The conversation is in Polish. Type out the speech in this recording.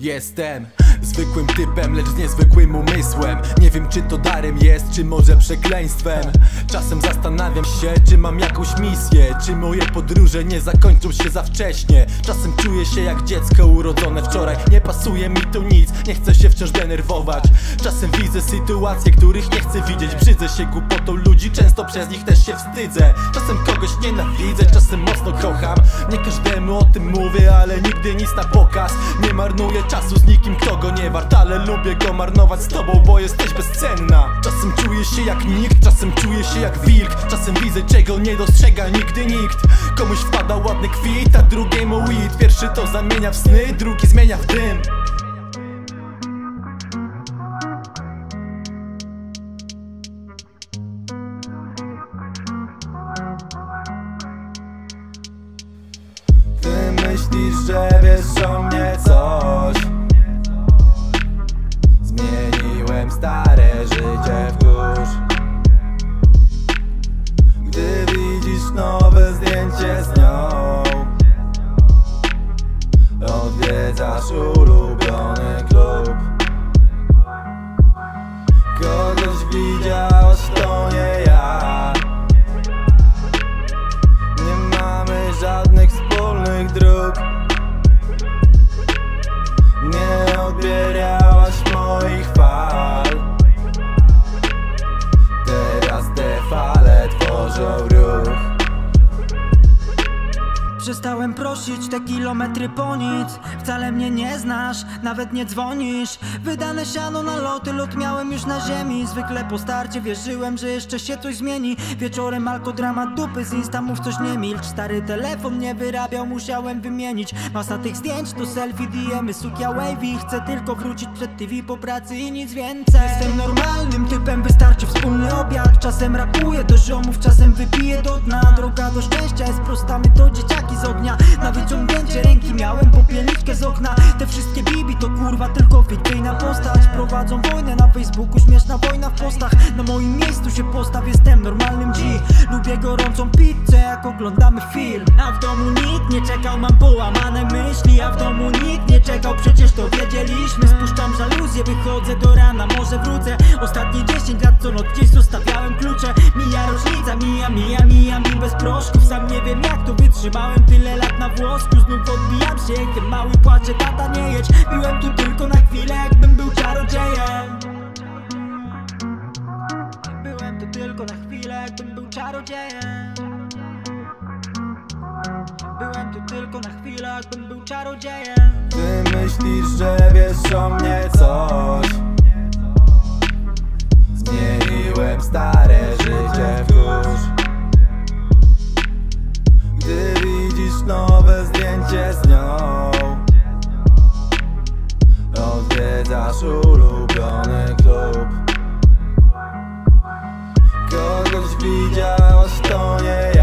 Jestem zwykłym typem, lecz z niezwykłym umysłem. Nie wiem czy to darem jest, czy może przekleństwem. Czasem zastanawiam się, czy mam jakąś misję Czy moje podróże nie zakończą się za wcześnie. Czasem czuję się jak dziecko urodzone wczoraj. Nie pasuje mi tu nic, nie chcę się wciąż denerwować. Czasem widzę sytuacje, których nie chcę widzieć. Brzydzę się głupotą ludzi, często przez nich też się wstydzę. Czasem kogoś nienawidzę, czasem mocno kocham. Nie każdemu o tym mówię, ale nigdy nic na pokaz. Nie marnuję czasu z nikim, kto nie wart Ale lubię go marnować z tobą, bo jesteś bezcenna. Czasem czuję się jak nikt, czasem czuję się jak wilk. Czasem widzę czego nie dostrzega nigdy nikt. Komuś wpada ładny kwit, a drugiemu weed Pierwszy to zamienia w sny, drugi zmienia w dym. Myślisz, że wiesz o mnie coś stare życie w kurz Gdy widzisz nowe zdjęcie z nią Odwiedzasz ulubiony за время Przestałem prosić te kilometry po nic. Wcale mnie nie znasz, nawet nie dzwonisz. Wydane siano na loty, lot miałem już na ziemi. Zwykle po starcie wierzyłem, że jeszcze się coś zmieni. Wieczorem alkodramat dupy, z insta mów coś nie milcz. Stary telefon nie wyrabiał, musiałem wymienić. Masa tych zdjęć to selfie, DMy, sukia wavy. Chcę tylko wrócić przed TV po pracy i nic więcej. Jestem normalnym typem, wystarczy wspólny obiad. Czasem rapuję do ziomów, czasem wypiję do dna. Droga do szczęścia jest prosta, my to dzieciaki z ognia. Na wyciągnięcie ręki miałem popielniczkę z okna. Te wszystkie bibi to kurwa tylko fikcyjna postać Prowadzą wojnę na Facebooku, śmieszna wojna w postach. Na moim miejscu się postaw, jestem normalnym G. Lubię gorącą pizzę jak oglądamy film. A w domu nikt nie czekał, mam połamane myśli. A w domu nikt nie czekał, przecież to wiedzieliśmy. Spuszczam żaluzję, wychodzę do rana, może wrócę. Ostatnie 10 lat co noc gdzieś Mija rocznica, mija, mija, mija mi bez proszków. Sam nie wiem jak to wytrzymałem tyle lat na włosku. Znów odbijam się, jak ten mały płacze, tata nie jedź Byłem tu tylko na chwilę, jakbym był czarodziejem. Byłem tu tylko na chwilę, jakbym był czarodziejem. Byłem tu tylko na chwilę, jakbym był czarodziejem. Ty myślisz, że wiesz o mnie gdzie z nią? Odwiedzasz ulubiony klub. Kogoś widziałaś, to nie ja.